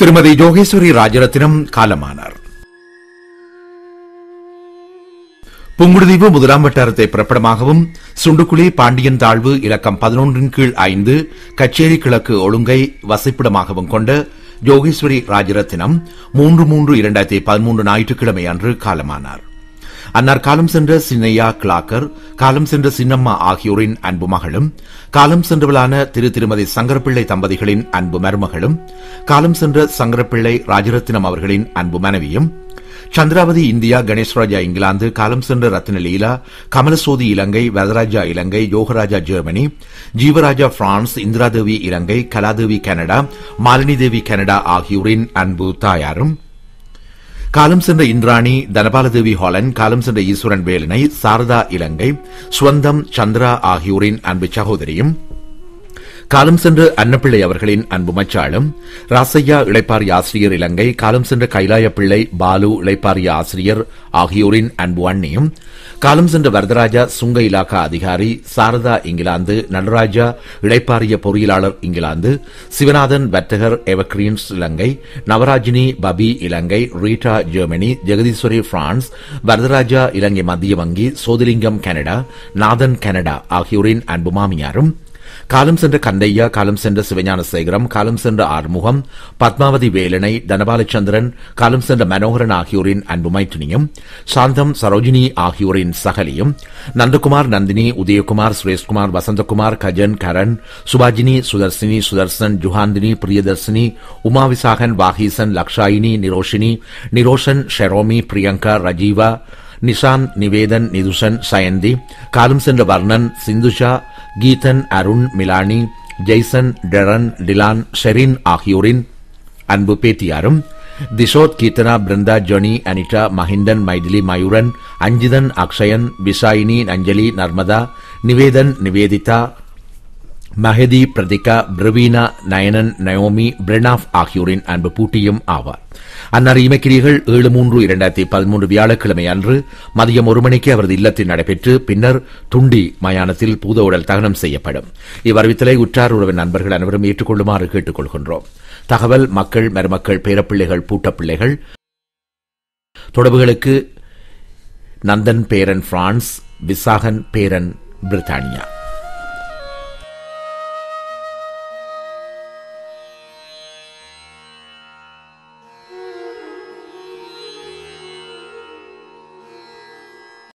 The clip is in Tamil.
திருமதி ஜோகேஸ்வரி ராஜரத்தினம் காலமானார். புங்குடுதீவு முதலாம் வட்டாரத்தை பிறப்பிடமாகவும் சுண்டுக்குழி பாண்டியன் தாழ்வு இலக்கம் பதினொன்றின் கீழ் ஐந்து கச்சேரி கிழக்கு ஒழுங்கை வசிப்பிடமாகவும் கொண்ட ஜோகேஸ்வரி ராஜரத்தினம் மூன்று மூன்று இரண்டாயிரத்தி பதிமூன்று ஞாயிற்றுக்கிழமை அன்று காலமானார். அன்னார் காலம் சென்ற சின்னையா கிளாக்கர் காலம் சென்ற சின்னம்மா ஆகியோரின் அன்பு மகளும் காலம் சென்றவளான திரு திருமதி சங்கரப்பிள்ளை தம்பதிகளின் அன்பு மருமகளும் காலம் சென்ற சங்கரப்பிள்ளை ராஜரத்தினம் அவர்களின் அன்பு மனைவியும் சந்திராவதி இந்தியா கணேஷ்ராஜா இங்கிலாந்து காலம் சென்ற Ratna Leela Kamalasothi Ilangai Varadaraja Ilangai Yogaraja Germany Jeevaraja France Indiradevi Ilangai Kaladevi Canada Malini Devi Canada ஆகியோரின் அன்பு தாயாரும் காலம் சென்ற இந்திராணி தனபாலதேவி ஹாலன் காலம் சென்ற ஈஸ்வரன் வேலனை சாரதா இலங்கை சுவந்தம் சந்திரா ஆகியோரின் அன்பு சகோதரியும் காலம் சென்ற அன்னப்பிள்ளை அவர்களின் அன்பு மச்சாளும் ராசையா இளைப்பாரி ஆசிரியர் இலங்கை காலம் சென்ற கைலாய பிள்ளை பாலு இளைப்பாரிய ஆசிரியர் ஆகியோரின் அன்பு அண்ணியும் காலம் சென்ற வரதராஜா சுங்க இலாக்கா அதிகாரி சாரதா இங்கிலாந்து நடராஜா இளைப்பாரிய பொறியியலாளர் இங்கிலாந்து சிவநாதன் வர்த்தகர் Evergreens Ilangai Navarajini Babi Ilangai Rita Germany Jegatheeswari France Varadaraja Ilangai மத்திய வங்கி சோதிலிங்கம் கனடா நாதன் கனடா ஆகியோரின் அன்பு மாமியாரும் காலம் சென்ற கந்தையா காலம் சென்ற சிவஞான சேகரம் காலம் சென்ற ஆறுமுகம் பத்மாவதி வேலனை தனபாலச்சந்திரன் காலம் சென்ற மனோகரன் ஆகியோரின் அன்பு மைத்தினியும் சாந்தம் சரோஜினி ஆகியோரின் சகலியும் நந்தகுமார் நந்தினி உதயகுமார் சுரேஷ்குமார் வசந்தகுமார் கஜன் கரண் சுபாஜினி சுதர்சினி சுதர்சன் ஜுஹாந்தினி பிரியதர்சினி உமாவிசாகன் வாகீசன் லக்ஷாயினி நிரோஷினி நிரோஷன் ஷெரோமி பிரியங்கா ரஜீவா நிஷான் நிவேதன் நிதுஷன் சயந்தி காலம் சென்ற Varnan Sinthusha Geethan Arun Milani Jason Darren Dylan Sherin ஆகியோரின் அன்பு பேத்தியாரும் Thishoth Keerthana Brinda Johnny Anita Mahinthan Maithili Mayuran Anjithan Akshayan Visayini Anjali Narmada Nivethan Nivethitha Mahathi Prathika Praveena Nayanan Naomi பிரெனாஃப் ஆகியோரின் அன்பு பூட்டியும் ஆவார். அன்னார் இமைக்கிரிகள் ஏழு மூன்று இரண்டாயிரத்தி பதிமூன்று வியாழக்கிழமை அன்று மதியம் ஒரு மணிக்கு அவரது இல்லத்தில் நடைபெற்று பின்னர் துண்டி மயானத்தில் பூத உடல் தகனம் செய்யப்படும். இவ்வறிவித்தலை உற்றார் உறவின் நண்பர்கள் அனைவரும் ஏற்றுக்கொள்ளுமாறு கேட்டுக் கொள்கின்றோம் தகவல் மக்கள் மருமக்கள் பேரப்பிள்ளைகள் பூட்டப்பிள்ளைகள். தொடர்புகளுக்கு நந்தன் பேரன் பிரான்ஸ் விசாகன் பேரன் பிரித்தானியா.